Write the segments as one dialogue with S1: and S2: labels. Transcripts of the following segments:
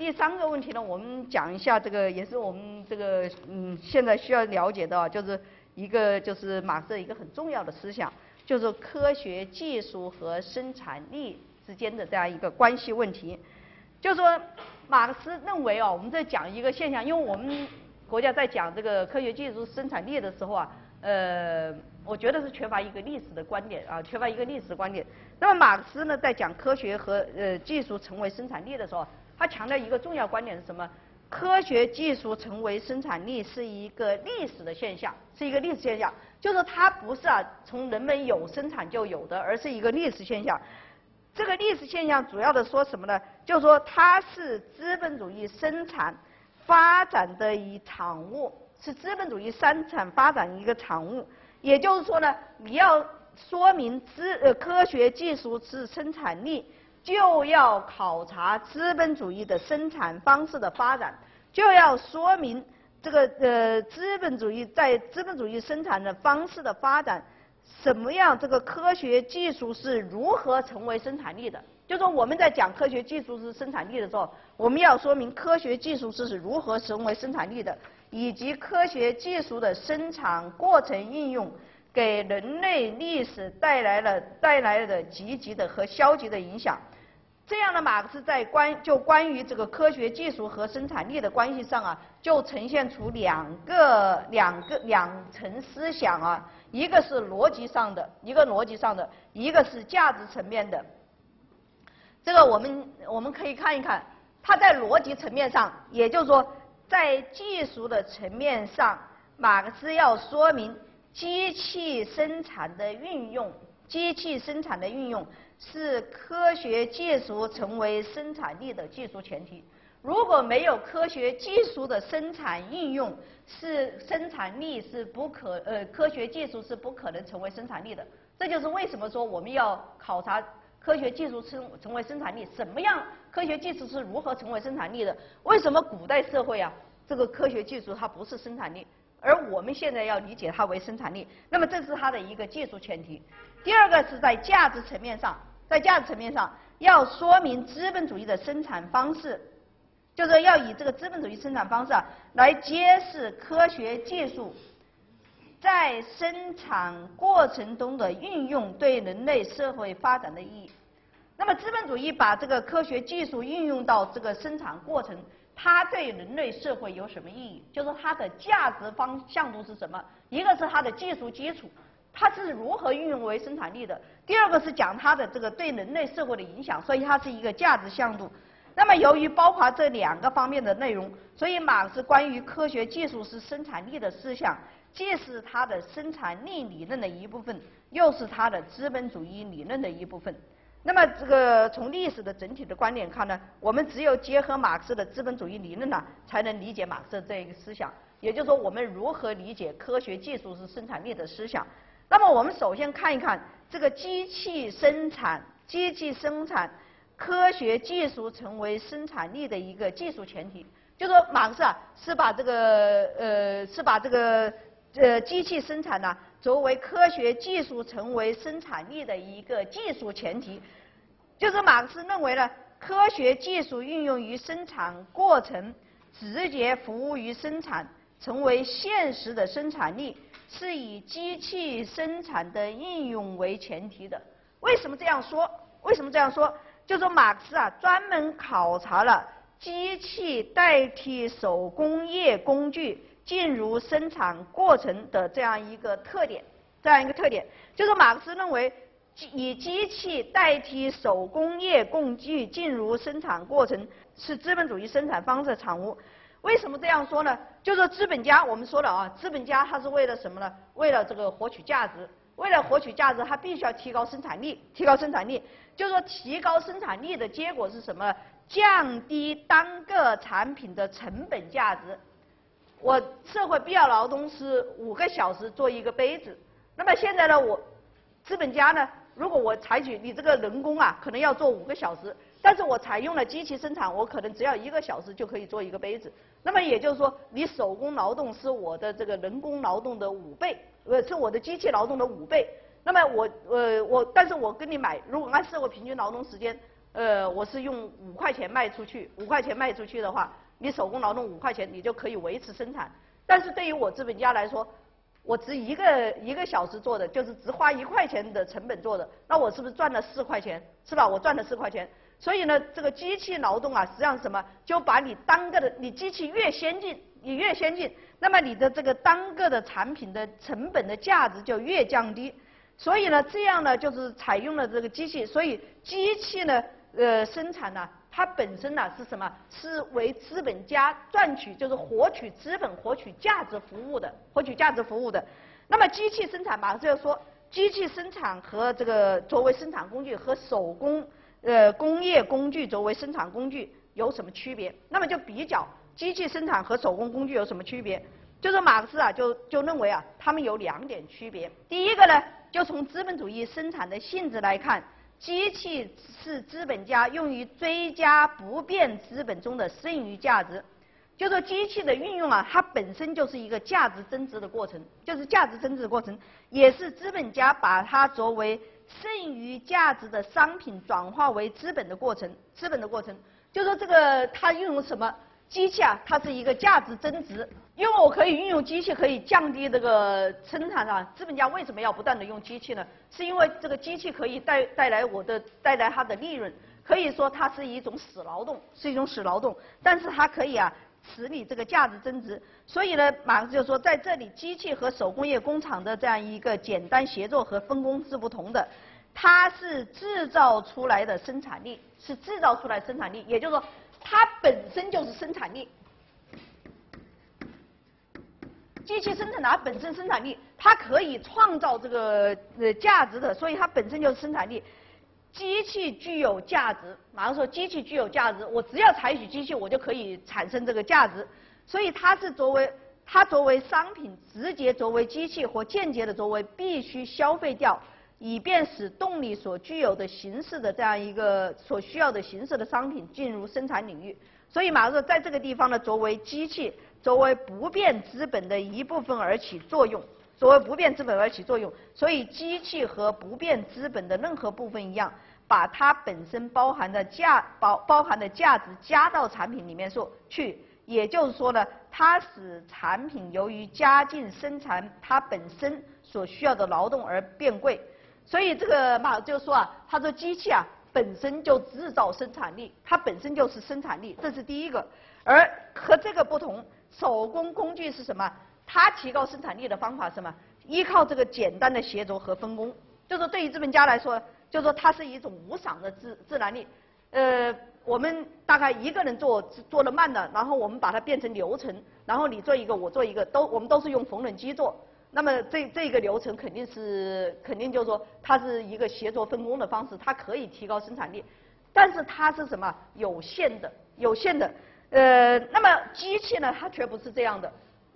S1: 第三个问题呢，我们讲一下这个，也是我们这个嗯现在需要了解的，就是一个就是马克思一个很重要的思想，就是科学技术和生产力之间的这样一个关系问题。就说，马克思认为啊，我们在讲一个现象，因为我们国家在讲这个科学技术生产力的时候啊，呃，我觉得是缺乏一个历史的观点啊，缺乏一个历史观点。那么马克思呢，在讲科学和呃技术成为生产力的时候，他强调一个重要观点是什么？科学技术成为生产力是一个历史的现象，是一个历史现象，就是它不是啊从人们有生产就有的，而是一个历史现象。这个历史现象主要的说什么呢？就是说它是资本主义生产发展的一产物，是资本主义生产发展一个产物。也就是说呢，你要说明资呃科学技术是生产力。就要考察资本主义的生产方式的发展，就要说明这个呃资本主义在资本主义生产的方式的发展，什么样这个科学技术是如何成为生产力的？就说我们在讲科学技术是生产力的时候，我们要说明科学技术是如何成为生产力的，以及科学技术的生产过程应用给人类历史带来了带来的积极的和消极的影响。这样的马克思在关就关于这个科学技术和生产力的关系上啊，就呈现出两个两个两层思想啊，一个是逻辑上的，一个逻辑上的，一个是价值层面的。这个我们我们可以看一看，他在逻辑层面上，也就是说，在技术的层面上，马克思要说明机器生产的运用，机器生产的运用。是科学技术成为生产力的技术前提。如果没有科学技术的生产应用，是生产力是不可呃，科学技术是不可能成为生产力的。这就是为什么说我们要考察科学技术成成为生产力，什么样科学技术是如何成为生产力的？为什么古代社会啊，这个科学技术它不是生产力，而我们现在要理解它为生产力？那么这是它的一个技术前提。第二个是在价值层面上。在价值层面上，要说明资本主义的生产方式，就是要以这个资本主义生产方式啊，来揭示科学技术在生产过程中的运用对人类社会发展的意义。那么，资本主义把这个科学技术运用到这个生产过程，它对人类社会有什么意义？就是它的价值方向度是什么？一个是它的技术基础。它是如何运用为生产力的？第二个是讲它的这个对人类社会的影响，所以它是一个价值向度。那么由于包括这两个方面的内容，所以马克思关于科学技术是生产力的思想，既是他的生产力理论的一部分，又是他的资本主义理论的一部分。那么这个从历史的整体的观点看呢，我们只有结合马克思的资本主义理论呢，才能理解马克思这一个思想。也就是说，我们如何理解科学技术是生产力的思想？那么我们首先看一看这个机器生产、机器生产、科学技术成为生产力的一个技术前提，就说马克思啊是把这个呃是把这个呃机器生产呢作为科学技术成为生产力的一个技术前提，就是马克思认为呢科学技术运用于生产过程，直接服务于生产，成为现实的生产力。是以机器生产的应用为前提的。为什么这样说？为什么这样说？就说马克思啊，专门考察了机器代替手工业工具进入生产过程的这样一个特点，这样一个特点。就是马克思认为，以机器代替手工业工具进入生产过程是资本主义生产方式的产物。为什么这样说呢？就说资本家，我们说了啊，资本家他是为了什么呢？为了这个获取价值，为了获取价值，他必须要提高生产力，提高生产力。就说提高生产力的结果是什么？降低单个产品的成本价值。我社会必要劳动是五个小时做一个杯子，那么现在呢，我资本家呢，如果我采取你这个人工啊，可能要做五个小时。但是我采用了机器生产，我可能只要一个小时就可以做一个杯子。那么也就是说，你手工劳动是我的这个人工劳动的五倍，呃，是我的机器劳动的五倍。那么我，呃，我，但是我跟你买，如果按社会平均劳动时间，呃，我是用五块钱卖出去，五块钱卖出去的话，你手工劳动五块钱，你就可以维持生产。但是对于我资本家来说，我值一个一个小时做的，就是只花一块钱的成本做的，那我是不是赚了四块钱？是吧？我赚了四块钱。所以呢，这个机器劳动啊，实际上是什么？就把你单个的，你机器越先进，你越先进，那么你的这个单个的产品的成本的价值就越降低。所以呢，这样呢，就是采用了这个机器，所以机器呢，呃，生产呢，它本身呢是什么？是为资本家赚取，就是获取资本、获取价值服务的，获取价值服务的。那么机器生产马上就要说，机器生产和这个作为生产工具和手工呃工业工具作为生产工具有什么区别？那么就比较机器生产和手工工具有什么区别？就是马克思啊，就就认为啊，他们有两点区别。第一个呢。就从资本主义生产的性质来看，机器是资本家用于追加不变资本中的剩余价值。就说机器的运用啊，它本身就是一个价值增值的过程，就是价值增值的过程，也是资本家把它作为剩余价值的商品转化为资本的过程，资本的过程。就说这个它运用什么？机器啊，它是一个价值增值，因为我可以运用机器，可以降低这个生产啊。资本家为什么要不断的用机器呢？是因为这个机器可以带带来我的带来它的利润，可以说它是一种死劳动，是一种死劳动，但是它可以啊使你这个价值增值。所以呢，马克思就说，在这里，机器和手工业工厂的这样一个简单协作和分工是不同的，它是制造出来的生产力，是制造出来生产力，也就是说。它本身就是生产力，机器生产它本身生产力，它可以创造这个呃价值的，所以它本身就是生产力。机器具有价值，马上说机器具有价值，我只要采取机器，我就可以产生这个价值。所以它是作为它作为商品，直接作为机器或间接的作为，必须消费掉。以便使动力所具有的形式的这样一个所需要的形式的商品进入生产领域，所以马克思在这个地方呢，作为机器，作为不变资本的一部分而起作用，所谓不变资本而起作用，所以机器和不变资本的任何部分一样，把它本身包含的价包包含的价值加到产品里面说去，也就是说呢，它使产品由于加进生产它本身所需要的劳动而变贵。所以这个马就说啊，他说机器啊本身就制造生产力，它本身就是生产力，这是第一个。而和这个不同，手工工具是什么？它提高生产力的方法是什么？依靠这个简单的协作和分工。就是对于资本家来说，就是说它是一种无偿的自自然力。呃，我们大概一个人做做的慢的，然后我们把它变成流程，然后你做一个，我做一个，都我们都是用缝纫机做。那么这这个流程肯定是肯定就是说它是一个协作分工的方式，它可以提高生产力，但是它是什么有限的有限的，呃，那么机器呢它却不是这样的，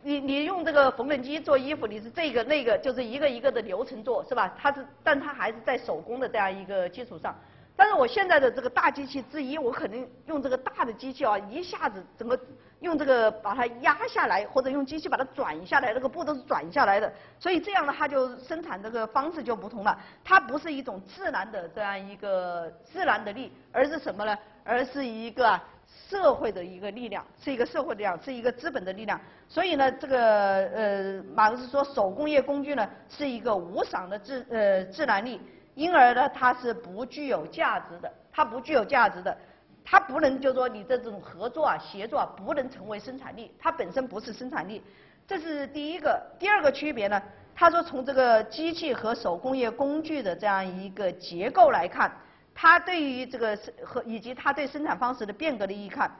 S1: 你你用这个缝纫机做衣服，你是这个那个就是一个一个的流程做是吧？它是但它还是在手工的这样一个基础上。但是我现在的这个大机器之一，我肯定用这个大的机器啊，一下子整个用这个把它压下来，或者用机器把它转下来，那个布都是转下来的，所以这样呢，它就生产这个方式就不同了。它不是一种自然的这样一个自然的力，而是什么呢？而是一个社会的一个力量，是一个社会力量，是一个资本的力量。所以呢，这个呃，马克思说手工业工具呢是一个无偿的自呃自然力。因而呢，它是不具有价值的，它不具有价值的，它不能就说你这种合作啊、协作啊，不能成为生产力，它本身不是生产力，这是第一个。第二个区别呢，他说从这个机器和手工业工具的这样一个结构来看，它对于这个和以及它对生产方式的变革的意看，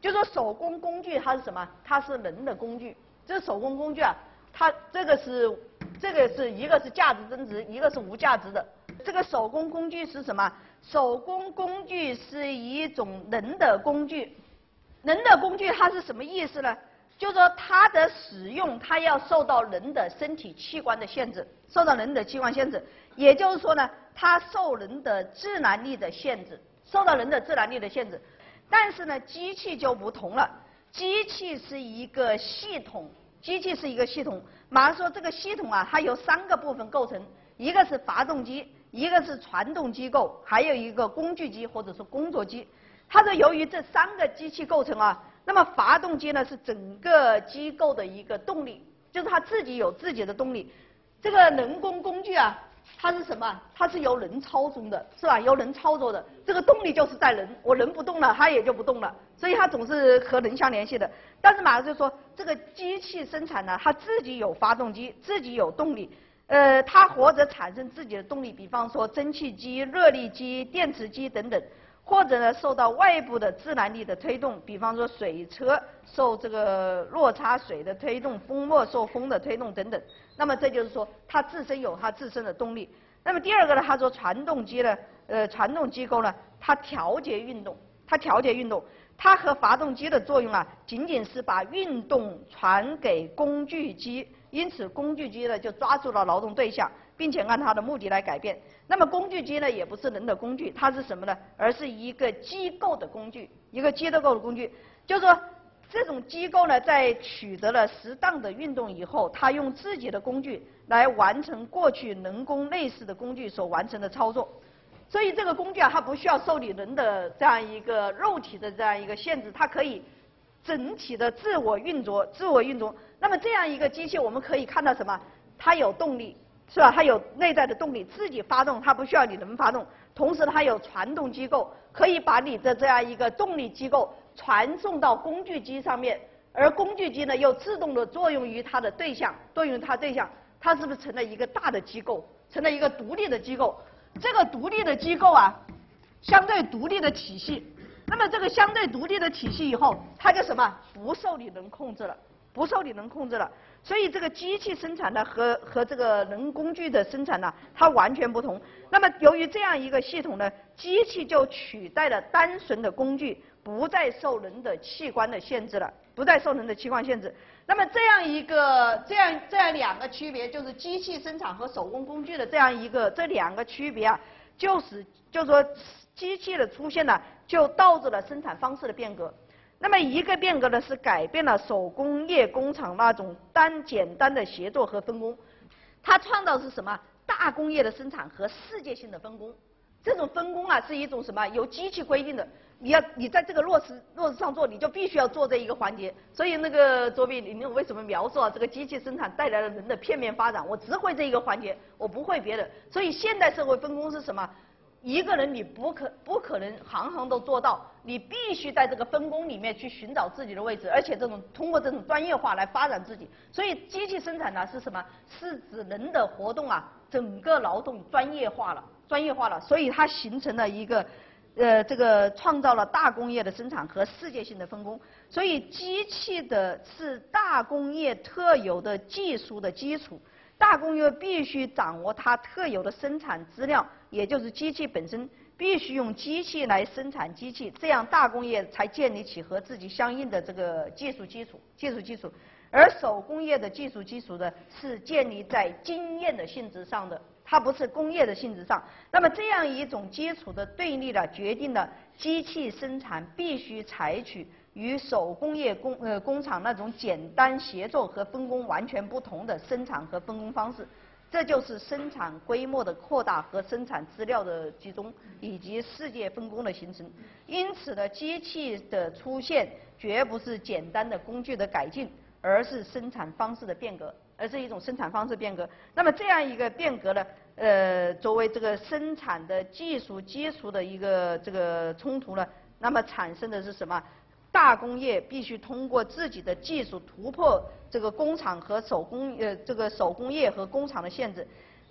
S1: 就说手工工具它是什么？它是人的工具，这手工工具啊，它这个是这个是一个是价值增值，一个是无价值的。这个手工工具是什么？手工工具是一种人的工具，人的工具它是什么意思呢？就说它的使用，它要受到人的身体器官的限制，受到人的器官限制。也就是说呢，它受人的自然力的限制，受到人的自然力的限制。但是呢，机器就不同了，机器是一个系统，机器是一个系统。马上说这个系统啊，它由三个部分构成，一个是发动机。一个是传动机构，还有一个工具机或者说工作机。它是由于这三个机器构成啊，那么发动机呢是整个机构的一个动力，就是它自己有自己的动力。这个人工工具啊，它是什么？它是由人操纵的，是吧？由人操作的，这个动力就是在人，我人不动了，它也就不动了，所以它总是和人相联系的。但是马上就说，这个机器生产呢，它自己有发动机，自己有动力，呃，它或者产生自己的动力，比方说蒸汽机、热力机、电池机等等。或者呢，受到外部的自然力的推动，比方说水车受这个落差水的推动，风磨受风的推动等等。那么这就是说，它自身有它自身的动力。那么第二个呢，他说传动机呢，呃，传动机构呢，它调节运动，它调节运动，它和发动机的作用啊，仅仅是把运动传给工具机，因此工具机呢就抓住了劳动对象，并且按它的目的来改变。那么工具机呢，也不是人的工具，它是什么呢？而是一个机构的工具，一个机构的工具。就是说，这种机构呢，在取得了适当的运动以后，它用自己的工具来完成过去人工类似的工具所完成的操作。所以这个工具啊，它不需要受你人的这样一个肉体的这样一个限制，它可以整体的自我运作、自我运作。那么这样一个机器，我们可以看到什么？它有动力。是吧？它有内在的动力，自己发动，它不需要你人发动。同时，它有传动机构，可以把你的这样一个动力机构传送到工具机上面，而工具机呢，又自动的作用于它的对象，作用于它对象，它是不是成了一个大的机构，成了一个独立的机构？这个独立的机构啊，相对独立的体系，那么这个相对独立的体系以后，它就什么？不受你能控制了。不受你能控制了，所以这个机器生产呢和和这个人工具的生产呢，它完全不同。那么由于这样一个系统呢，机器就取代了单纯的工具，不再受人的器官的限制了，不再受人的器官限制。那么这样一个这样这样两个区别，就是机器生产和手工工具的这样一个这两个区别啊，就是就说机器的出现呢，就导致了生产方式的变革。那么一个变革呢，是改变了手工业工厂那种单简单的协作和分工，它创造是什么？大工业的生产和世界性的分工。这种分工啊，是一种什么？由机器规定的。你要你在这个落实落实上做，你就必须要做这一个环节。所以那个卓斌，你为什么描述啊？这个机器生产带来了人的片面发展？我只会这一个环节，我不会别的。所以现代社会分工是什么？一个人你不可不可能行行都做到，你必须在这个分工里面去寻找自己的位置，而且这种通过这种专业化来发展自己。所以机器生产呢是什么？是指人的活动啊，整个劳动专业化了，专业化了，所以它形成了一个，呃，这个创造了大工业的生产和世界性的分工。所以机器的是大工业特有的技术的基础。大工业必须掌握它特有的生产资料，也就是机器本身必须用机器来生产机器，这样大工业才建立起和自己相应的这个技术基础。技术基础，而手工业的技术基础呢，是建立在经验的性质上的，它不是工业的性质上。那么这样一种基础的对立呢，决定了机器生产必须采取。与手工业工呃工厂那种简单协作和分工完全不同的生产和分工方式，这就是生产规模的扩大和生产资料的集中，以及世界分工的形成。因此呢，机器的出现绝不是简单的工具的改进，而是生产方式的变革，而是一种生产方式变革。那么这样一个变革呢，呃，作为这个生产的技术基础的一个这个冲突呢，那么产生的是什么？大工业必须通过自己的技术突破这个工厂和手工呃这个手工业和工厂的限制，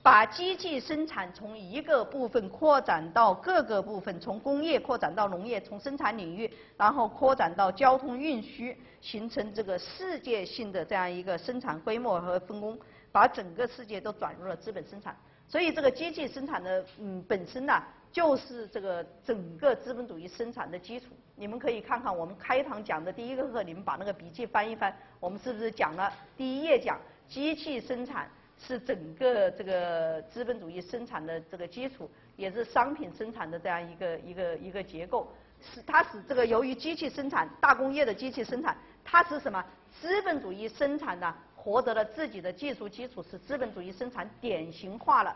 S1: 把机器生产从一个部分扩展到各个部分，从工业扩展到农业，从生产领域然后扩展到交通运输，形成这个世界性的这样一个生产规模和分工，把整个世界都转入了资本生产。所以这个机器生产的嗯本身呢。就是这个整个资本主义生产的基础。你们可以看看我们开堂讲的第一个课，你们把那个笔记翻一翻，我们是不是讲了第一页讲机器生产是整个这个资本主义生产的这个基础，也是商品生产的这样一个一个一个结构。是它使这个由于机器生产大工业的机器生产，它是什么？资本主义生产呢获得了自己的技术基础，使资本主义生产典型化了。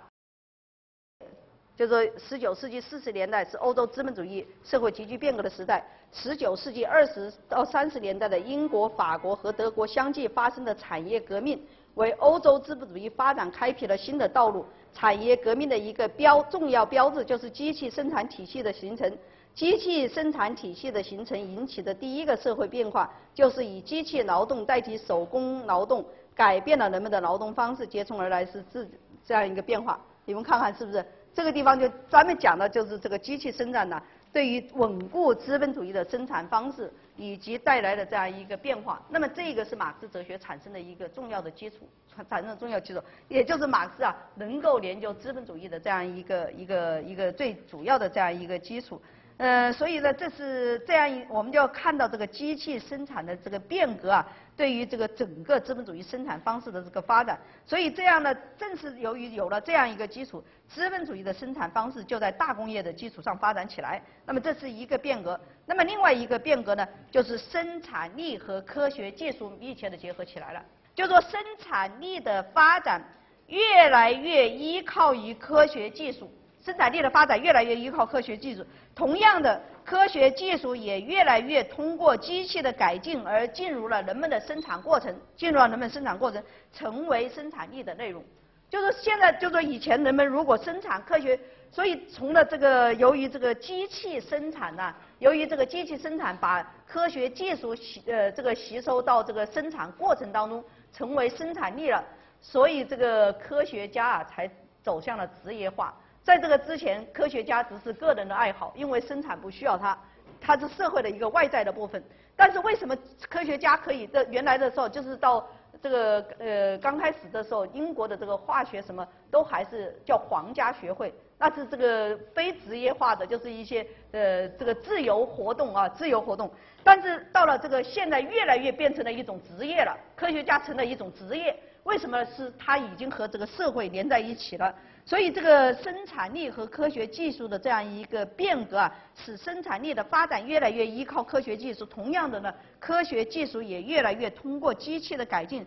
S1: 就是说十九世纪四十年代是欧洲资本主义社会急剧变革的时代，十九世纪二十到三十年代的英国、法国和德国相继发生的产业革命，为欧洲资本主义发展开辟了新的道路。产业革命的一个标重要标志就是机器生产体系的形成。机器生产体系的形成引起的第一个社会变化，就是以机器劳动代替手工劳动，改变了人们的劳动方式，接踵而来是这这样一个变化。你们看看是不是？这个地方就专门讲的就是这个机器生产呢，对于稳固资本主义的生产方式以及带来的这样一个变化。那么这个是马克思哲学产生的一个重要的基础，产生的重要基础，也就是马克思啊能够研究资本主义的这样一个一个一个最主要的这样一个基础。呃，所以呢，这是这样一，我们就要看到这个机器生产的这个变革啊，对于这个整个资本主义生产方式的这个发展。所以这样呢，正是由于有了这样一个基础，资本主义的生产方式就在大工业的基础上发展起来。那么这是一个变革。那么另外一个变革呢，就是生产力和科学技术密切的结合起来了。就说生产力的发展越来越依靠于科学技术。生产力的发展越来越依靠科学技术，同样的，科学技术也越来越通过机器的改进而进入了人们的生产过程，进入了人们生产过程，成为生产力的内容。就是现在，就说以前人们如果生产科学，所以从了这个由于这个机器生产呢，由于这个机器生产把科学技术吸呃这个吸收到这个生产过程当中，成为生产力了，所以这个科学家啊才走向了职业化。在这个之前，科学家只是个人的爱好，因为生产不需要它，它是社会的一个外在的部分。但是为什么科学家可以在原来的时候，就是到这个呃刚开始的时候，英国的这个化学什么都还是叫皇家学会，那是这个非职业化的，就是一些呃这个自由活动啊，自由活动。但是到了这个现在，越来越变成了一种职业了，科学家成了一种职业。为什么是它已经和这个社会连在一起了？所以，这个生产力和科学技术的这样一个变革啊，使生产力的发展越来越依靠科学技术。同样的呢，科学技术也越来越通过机器的改进，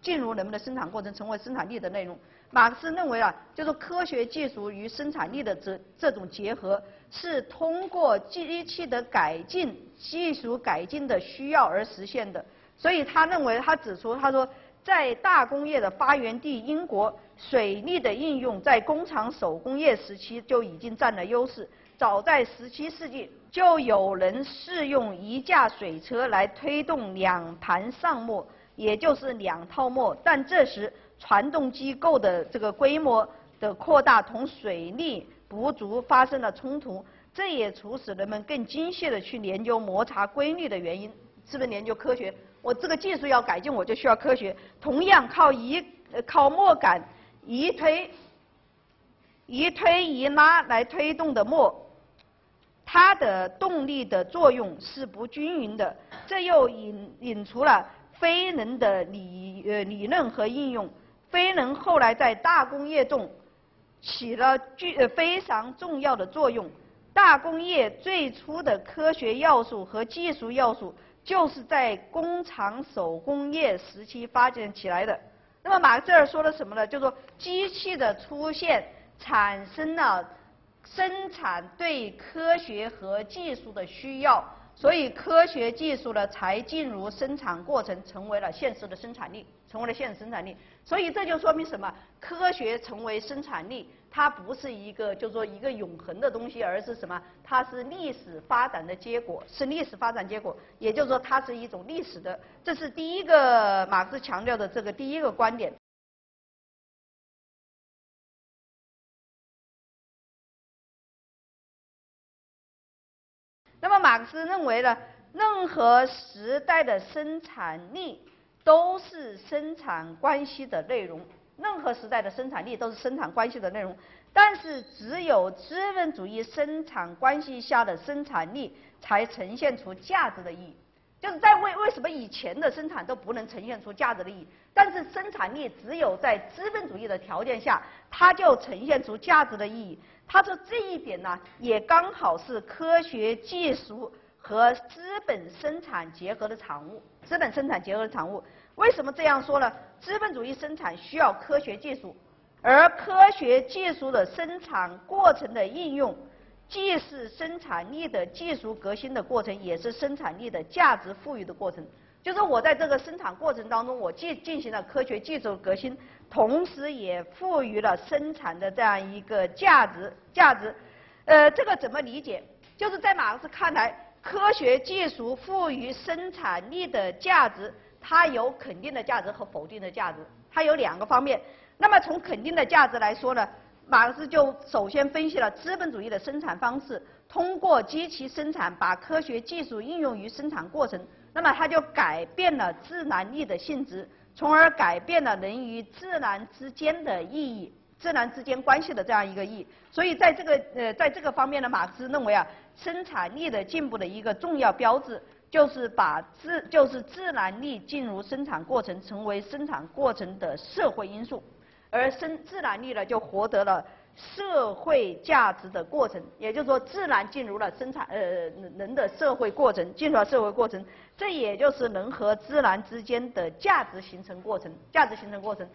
S1: 进入人们的生产过程，成为生产力的内容。马克思认为啊，就是科学技术与生产力的这这种结合，是通过机器的改进、技术改进的需要而实现的。所以他认为，他指出，他说。在大工业的发源地英国，水利的应用在工厂手工业时期就已经占了优势。早在十七世纪，就有人试用一架水车来推动两盘上磨，也就是两套磨。但这时传动机构的这个规模的扩大同水利不足发生了冲突，这也促使人们更精细地去研究摩擦规律的原因，是不是研究科学？我这个技术要改进，我就需要科学。同样靠一靠磨杆一推一推一拉来推动的磨，它的动力的作用是不均匀的，这又引引出了飞能的理呃理论和应用。飞能后来在大工业中起了巨非常重要的作用。大工业最初的科学要素和技术要素。就是在工厂手工业时期发展起来的。那么马克思说了什么呢？就说机器的出现产生了生产对科学和技术的需要，所以科学技术呢才进入生产过程，成为了现实的生产力，成为了现实生产力。所以这就说明什么？科学成为生产力。它不是一个，就说一个永恒的东西，而是什么？它是历史发展的结果，是历史发展结果。也就是说，它是一种历史的。这是第一个马克思强调的这个第一个观点。那么，马克思认为呢，任何时代的生产力都是生产关系的内容。任何时代的生产力都是生产关系的内容，但是只有资本主义生产关系下的生产力才呈现出价值的意义。就是在为为什么以前的生产都不能呈现出价值的意义，但是生产力只有在资本主义的条件下，它就呈现出价值的意义。他说这一点呢，也刚好是科学技术和资本生产结合的产物。资本生产结合的产物。为什么这样说呢？资本主义生产需要科学技术，而科学技术的生产过程的应用，既是生产力的技术革新的过程，也是生产力的价值赋予的过程。就是我在这个生产过程当中，我进进行了科学技术革新，同时也赋予了生产的这样一个价值价值。呃，这个怎么理解？就是在马克思看来，科学技术赋予生产力的价值，它有肯定的价值和否定的价值，它有两个方面。那么从肯定的价值来说呢，马克思就首先分析了资本主义的生产方式，通过机器生产把科学技术应用于生产过程。那么它就改变了自然力的性质，从而改变了人与自然之间的意义、自然之间关系的这样一个意义。所以在这个呃，在这个方面呢，马克思认为啊，生产力的进步的一个重要标志，就是把自就是自然力进入生产过程，成为生产过程的社会因素，而生自然力呢，就获得了。社会价值的过程，也就是说，自然进入了生产呃人的社会过程，进入了社会过程，这也就是人和自然之间的价值形成过程。价值形成过程，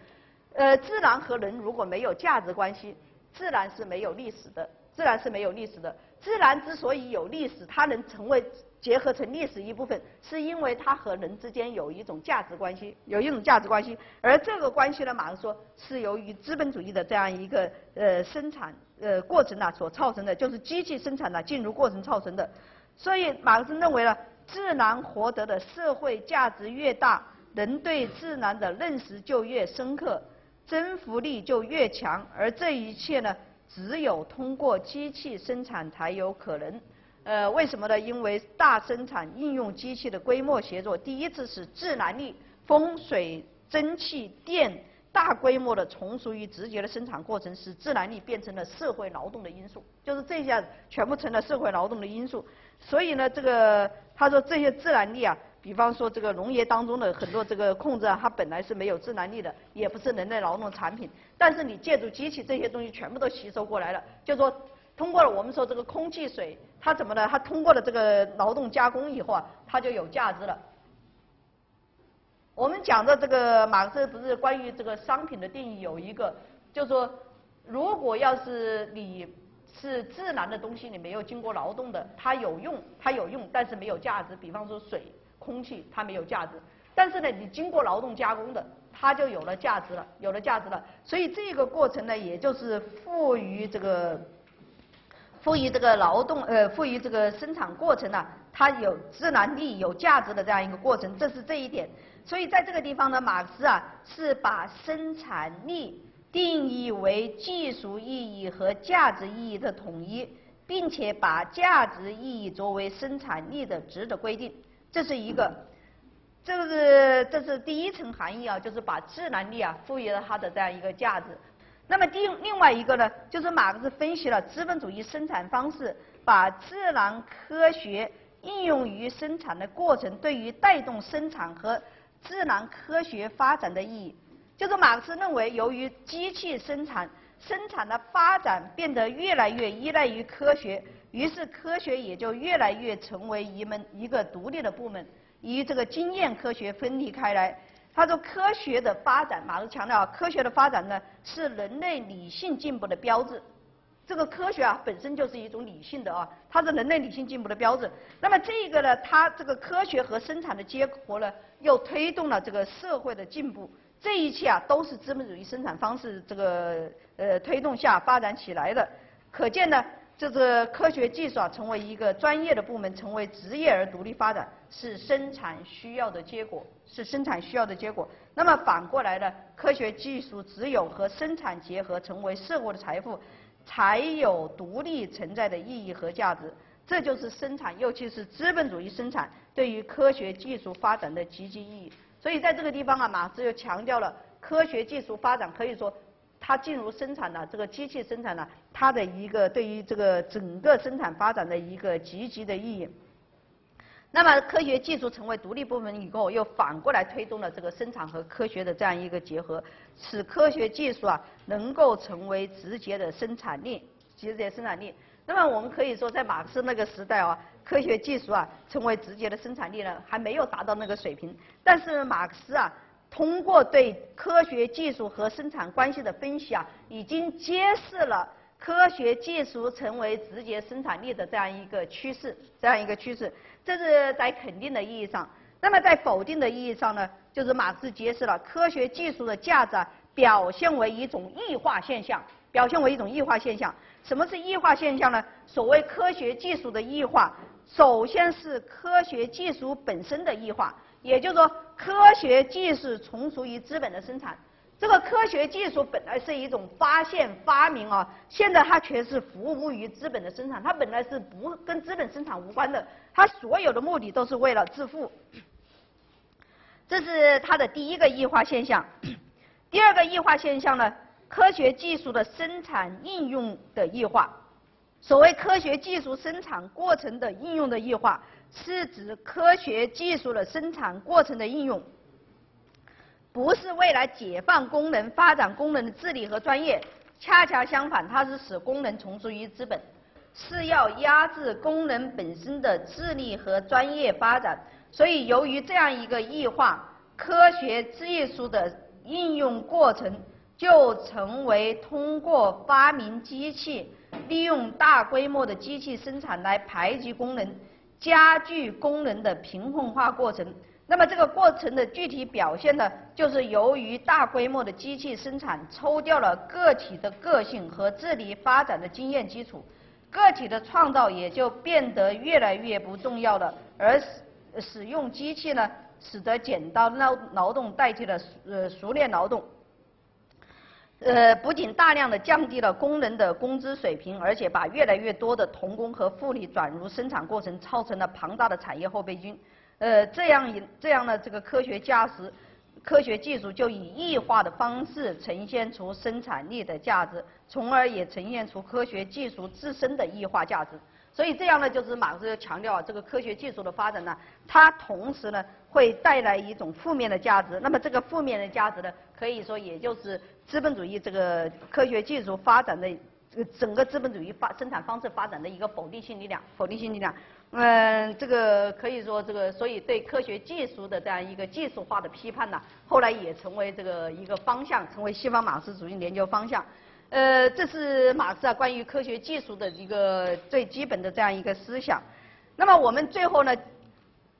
S1: 呃，自然和人如果没有价值关系，自然是没有历史的，自然是没有历史的。自然之所以有历史，它能成为。结合成历史一部分，是因为它和人之间有一种价值关系，有一种价值关系，而这个关系呢，马克思说是由于资本主义的这样一个呃生产呃过程呢所造成的，就是机器生产呢进入过程造成的。所以马克思认为呢，自然获得的社会价值越大，人对自然的认识就越深刻，征服力就越强，而这一切呢，只有通过机器生产才有可能。呃，为什么呢？因为大生产应用机器的规模协作，第一次使自然力、风水、蒸汽、电大规模的从属于直接的生产过程，使自然力变成了社会劳动的因素。就是这下全部成了社会劳动的因素。所以呢，这个他说这些自然力啊，比方说这个农业当中的很多这个控制啊，它本来是没有自然力的，也不是人类劳动产品，但是你借助机器这些东西全部都吸收过来了，就说。通过了我们说这个空气水，它怎么呢？它通过了这个劳动加工以后啊，它就有价值了。我们讲的这个马克思不是关于这个商品的定义有一个，就是说，如果要是你是自然的东西，你没有经过劳动的，它有用，它有用，但是没有价值。比方说水、空气，它没有价值。但是呢，你经过劳动加工的，它就有了价值了，有了价值了。所以这个过程呢，也就是赋予这个。赋予这个劳动，呃，赋予这个生产过程呢，它有自然力、有价值的这样一个过程，这是这一点。所以在这个地方呢，马克思啊是把生产力定义为技术意义和价值意义的统一，并且把价值意义作为生产力的值的规定，这是一个，这个是这是第一层含义啊，就是把自然力啊赋予了它的这样一个价值。那么另另外一个呢，就是马克思分析了资本主义生产方式把自然科学应用于生产的过程对于带动生产和自然科学发展的意义。就是马克思认为，由于机器生产生产的发展变得越来越依赖于科学，于是科学也就越来越成为一门一个独立的部门，与这个经验科学分离开来。他说：“科学的发展，马克思强调，科学的发展呢是人类理性进步的标志。这个科学啊本身就是一种理性的啊，它是人类理性进步的标志。那么这个呢，它这个科学和生产的结合呢，又推动了这个社会的进步。这一切啊都是资本主义生产方式这个呃推动下发展起来的。可见呢。”这是科学技术啊，成为一个专业的部门，成为职业而独立发展，是生产需要的结果，是生产需要的结果。那么反过来呢，科学技术只有和生产结合，成为社会的财富，才有独立存在的意义和价值。这就是生产，尤其是资本主义生产对于科学技术发展的积极意义。所以在这个地方啊，马克思又强调了科学技术发展可以说。它进入生产了，这个机器生产了，它的一个对于这个整个生产发展的一个积极的意义。那么科学技术成为独立部门以后，又反过来推动了这个生产和科学的这样一个结合，使科学技术啊能够成为直接的生产力，直接生产力。那么我们可以说，在马克思那个时代啊，科学技术啊成为直接的生产力呢，还没有达到那个水平。但是马克思啊。通过对科学技术和生产关系的分析啊，已经揭示了科学技术成为直接生产力的这样一个趋势，这样一个趋势。这是在肯定的意义上。那么在否定的意义上呢，就是马克思揭示了科学技术的价值啊，表现为一种异化现象，表现为一种异化现象。什么是异化现象呢？所谓科学技术的异化，首先是科学技术本身的异化。也就是说，科学技术从属于资本的生产。这个科学技术本来是一种发现、发明啊，现在它却是服务于资本的生产。它本来是不跟资本生产无关的，它所有的目的都是为了致富。这是它的第一个异化现象。第二个异化现象呢，科学技术的生产应用的异化。所谓科学技术生产过程的应用的异化。是指科学技术的生产过程的应用，不是为了解放功能、发展功能的智力和专业，恰恰相反，它是使功能从属于资本，是要压制功能本身的智力和专业发展。所以，由于这样一个异化，科学技术的应用过程就成为通过发明机器、利用大规模的机器生产来排挤功能。加剧功能的贫困化过程。那么这个过程的具体表现呢，就是由于大规模的机器生产抽掉了个体的个性和智力发展的经验基础，个体的创造也就变得越来越不重要了。而使使用机器呢，使得剪刀劳劳动代替了呃熟练劳动。呃，不仅大量的降低了工人的工资水平，而且把越来越多的童工和妇女转入生产过程，造成了庞大的产业后备军。呃，这样一这样的这个科学价值、科学技术就以异化的方式呈现出生产力的价值，从而也呈现出科学技术自身的异化价值。所以这样呢，就是马克思强调，这个科学技术的发展呢，它同时呢会带来一种负面的价值。那么这个负面的价值呢，可以说也就是资本主义这个科学技术发展的整个资本主义发生产方式发展的一个否定性力量，否定性力量。嗯，这个可以说这个，所以对科学技术的这样一个技术化的批判呢，后来也成为这个一个方向，成为西方马克思主义研究方向。呃，这是马克思啊关于科学技术的一个最基本的这样一个思想。那么我们最后呢，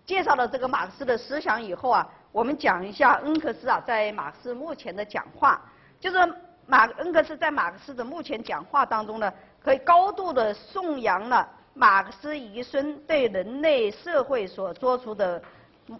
S1: 介绍了这个马克思的思想以后啊，我们讲一下恩格斯啊在马克思目前的讲话。就是马恩格斯在马克思的目前讲话当中呢，可以高度的颂扬了马克思遗孙对人类社会所做出的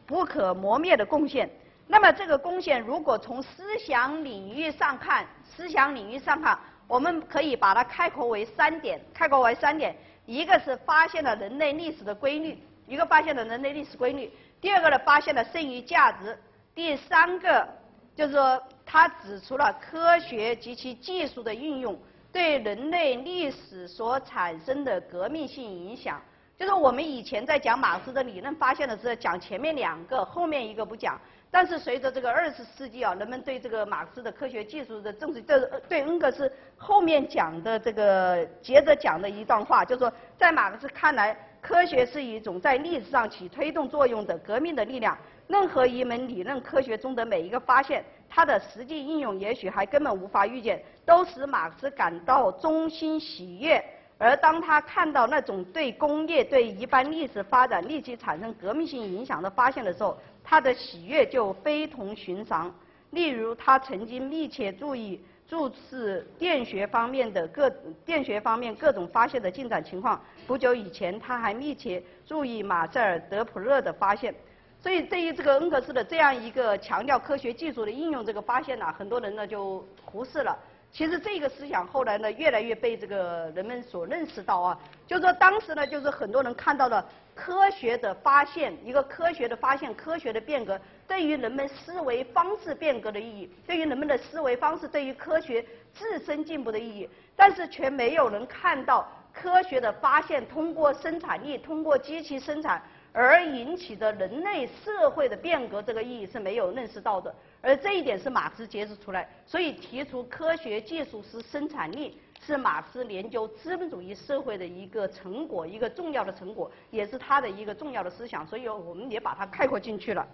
S1: 不可磨灭的贡献。那么这个贡献，如果从思想领域上看，思想领域上看，我们可以把它概括为三点，概括为三点：一个是发现了人类历史的规律，一个发现了人类历史规律；第二个呢，发现了剩余价值；第三个就是说，他指出了科学及其技术的运用对人类历史所产生的革命性影响。就是我们以前在讲马克思的理论发现的时候，讲前面两个，后面一个不讲。但是随着这个二十世纪啊，人们对这个马克思的科学技术的正式，这对恩格斯后面讲的这个接着讲的一段话，就是说，在马克思看来，科学是一种在历史上起推动作用的革命的力量。任何一门理论科学中的每一个发现，它的实际应用也许还根本无法预见，都使马克思感到衷心喜悦。而当他看到那种对工业、对一般历史发展立即产生革命性影响的发现的时候，他的喜悦就非同寻常。例如，他曾经密切注意注视电学方面的各电学方面各种发现的进展情况。不久以前，他还密切注意马塞尔·德普勒的发现。所以，对于这个恩格斯的这样一个强调科学技术的应用这个发现呢，很多人呢就忽视了。其实这个思想后来呢，越来越被这个人们所认识到啊，就是说当时呢，就是很多人看到了科学的发现，一个科学的发现，科学的变革对于人们思维方式变革的意义，对于人们的思维方式，对于科学自身进步的意义，但是却没有人看到科学的发现通过生产力，通过机器生产。而引起的人类社会的变革，这个意义是没有认识到的。而这一点是马克思揭示出来，所以提出科学技术是生产力，是马克思研究资本主义社会的一个成果，一个重要的成果，也是他的一个重要的思想。所以我们也把它概括进去了。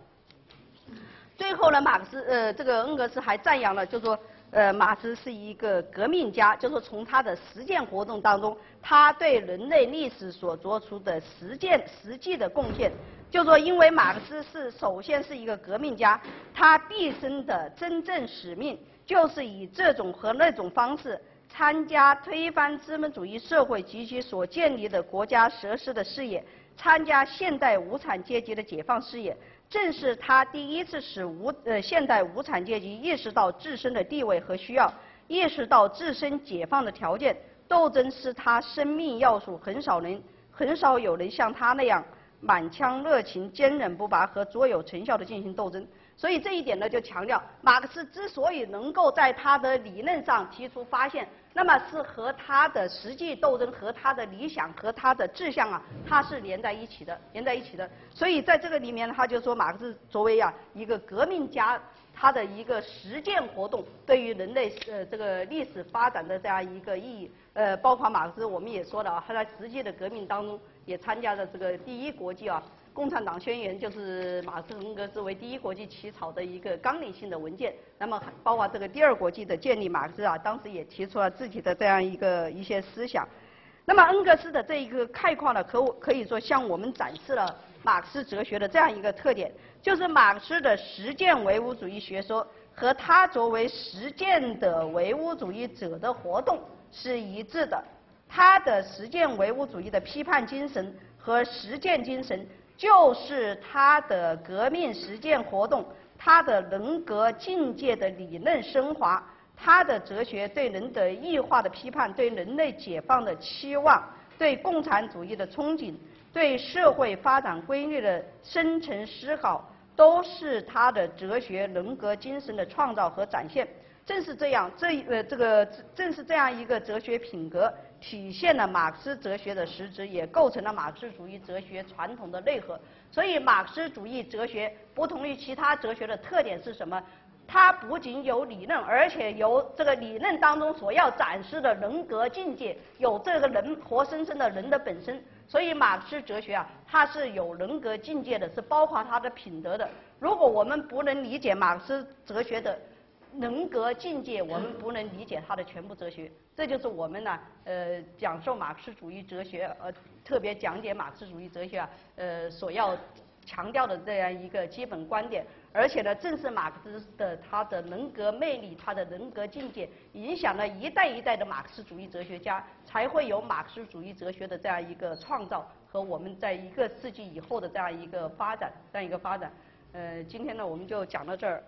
S1: 最后呢，马克思呃这个恩格斯还赞扬了，就说呃马克思是一个革命家，就是从他的实践活动当中，他对人类历史所做出的实践实际的贡献，就说因为马克思是首先是一个革命家，他毕生的真正使命就是以这种和那种方式参加推翻资本主义社会及其所建立的国家设施的事业，参加现代无产阶级的解放事业。正是他第一次使无呃现代无产阶级意识到自身的地位和需要，意识到自身解放的条件。斗争是他生命要素，很少人很少有人像他那样满腔热情、坚韧不拔和卓有成效的进行斗争。所以这一点呢，就强调马克思之所以能够在他的理论上提出发现，那么是和他的实际斗争、和他的理想、和他的志向啊，他是连在一起的，连在一起的。所以在这个里面，他就说马克思作为啊一个革命家，他的一个实践活动对于人类呃这个历史发展的这样一个意义，呃，包括马克思我们也说了啊，他在实际的革命当中也参加了这个第一国际啊。共产党宣言就是马克思恩格斯为第一国际起草的一个纲领性的文件。那么，包括这个第二国际的建立，马克思啊，当时也提出了自己的这样一个一些思想。那么，恩格斯的这一个概况呢，可可以说向我们展示了马克思哲学的这样一个特点，就是马克思的实践唯物主义学说和他作为实践的唯物主义者的活动是一致的。他的实践唯物主义的批判精神和实践精神。就是他的革命实践活动，他的人格境界的理论升华，他的哲学对人的异化的批判，对人类解放的期望，对共产主义的憧憬，对社会发展规律的深层思考，都是他的哲学人格精神的创造和展现。正是这样，这呃这个正是这样一个哲学品格。体现了马克思哲学的实质，也构成了马克思主义哲学传统的内核。所以，马克思主义哲学不同于其他哲学的特点是什么？它不仅有理论，而且有这个理论当中所要展示的人格境界，有这个人活生生的人的本身。所以，马克思哲学啊，它是有人格境界的，是包括他的品德的。如果我们不能理解马克思哲学的，人格境界，我们不能理解他的全部哲学。这就是我们呢，呃，讲授马克思主义哲学，呃，特别讲解马克思主义哲学啊，呃，所要强调的这样一个基本观点。而且呢，正是马克思的他的人格魅力，他的人格境界，影响了一代一代的马克思主义哲学家，才会有马克思主义哲学的这样一个创造和我们在一个世纪以后的这样一个发展，这样一个发展。呃，今天呢，我们就讲到这儿。